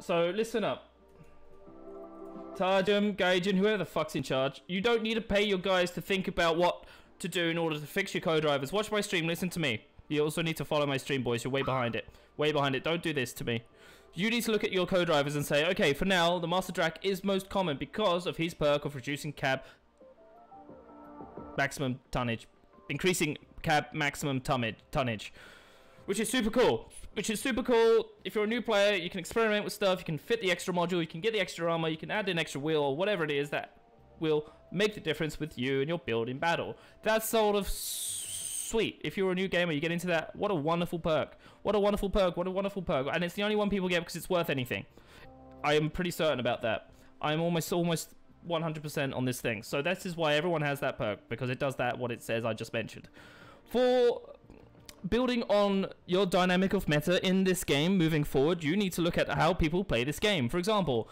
So listen up. Targem, Gaijin, whoever the fuck's in charge, you don't need to pay your guys to think about what to do in order to fix your co-drivers. Watch my stream, listen to me. You also need to follow my stream, boys. You're way behind it. Way behind it. Don't do this to me. You need to look at your co-drivers and say, okay, for now, the Master Drac is most common because of his perk of reducing cab maximum tonnage. Increasing cab maximum tonnage. Which is super cool. Which is super cool. If you're a new player, you can experiment with stuff. You can fit the extra module. You can get the extra armor. You can add an extra wheel or whatever it is that will make the difference with you and your build in battle. That's sort of sweet. If you're a new gamer, you get into that. What a wonderful perk. What a wonderful perk. What a wonderful perk. And it's the only one people get because it's worth anything. I am pretty certain about that. I'm almost almost 100% on this thing. So this is why everyone has that perk because it does that what it says I just mentioned. For building on your dynamic of meta in this game moving forward, you need to look at how people play this game. For example,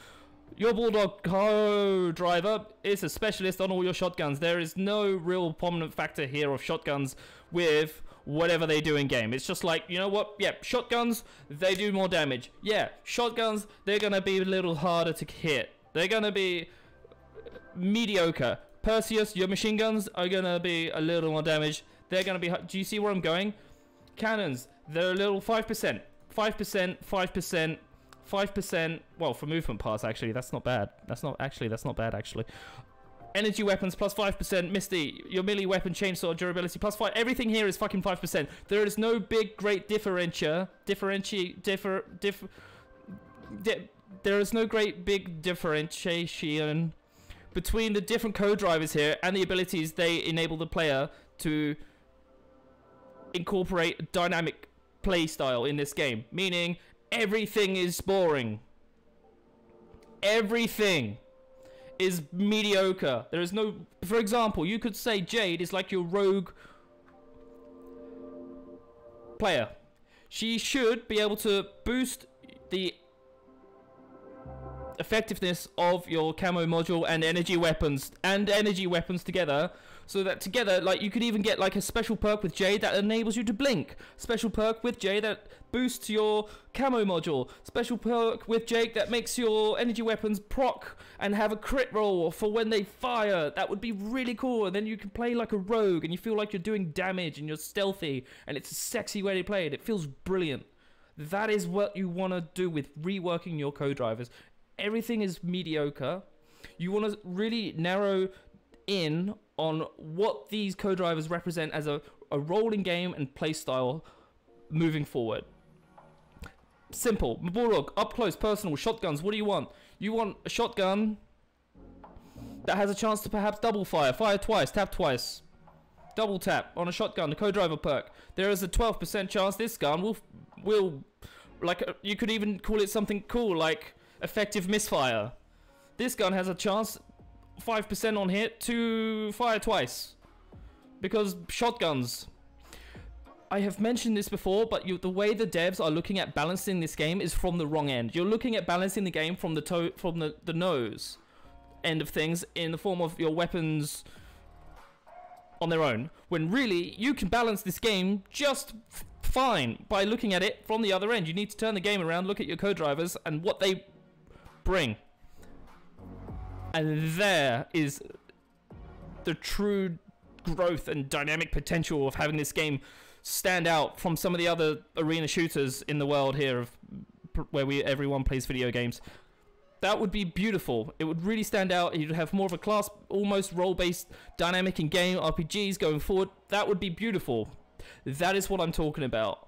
your Bulldog co-driver is a specialist on all your shotguns. There is no real prominent factor here of shotguns with whatever they do in game. It's just like, you know what? Yeah, shotguns, they do more damage. Yeah, shotguns, they're going to be a little harder to hit. They're going to be mediocre. Perseus, your machine guns are going to be a little more damage. They're going to be... Do you see where I'm going? Cannons, they're a little 5%. 5%, 5%, 5%, well, for movement pass, actually, that's not bad. That's not, actually, that's not bad, actually. Energy weapons, plus 5%. Misty, your melee weapon, chainsaw, durability, plus 5. Everything here is fucking 5%. There is no big, great differentiator. Differentiate, differ, diff... Di there is no great big differentiation between the different co-drivers here and the abilities they enable the player to incorporate dynamic playstyle in this game. Meaning, everything is boring. Everything is mediocre. There is no... For example, you could say Jade is like your rogue player. She should be able to boost the effectiveness of your camo module and energy weapons and energy weapons together so that together like you could even get like a special perk with Jade that enables you to blink. Special perk with Jade that boosts your camo module. Special perk with Jade that makes your energy weapons proc and have a crit roll for when they fire. That would be really cool and then you can play like a rogue and you feel like you're doing damage and you're stealthy and it's a sexy way to play it. It feels brilliant. That is what you want to do with reworking your co-drivers everything is mediocre. You want to really narrow in on what these co-drivers represent as a, a rolling game and playstyle moving forward. Simple. Bulldog, up close, personal, shotguns. What do you want? You want a shotgun that has a chance to perhaps double fire. Fire twice, tap twice. Double tap on a shotgun, the co-driver perk. There is a 12% chance this gun will, will, like, uh, you could even call it something cool, like effective misfire. This gun has a chance, 5% on hit, to fire twice. Because shotguns. I have mentioned this before, but you, the way the devs are looking at balancing this game is from the wrong end. You're looking at balancing the game from the toe, from the, the nose end of things in the form of your weapons on their own. When really, you can balance this game just fine by looking at it from the other end. You need to turn the game around, look at your co-drivers and what they bring. And there is the true growth and dynamic potential of having this game stand out from some of the other arena shooters in the world here of where we everyone plays video games. That would be beautiful. It would really stand out. You'd have more of a class, almost role-based dynamic in game RPGs going forward. That would be beautiful. That is what I'm talking about.